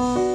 you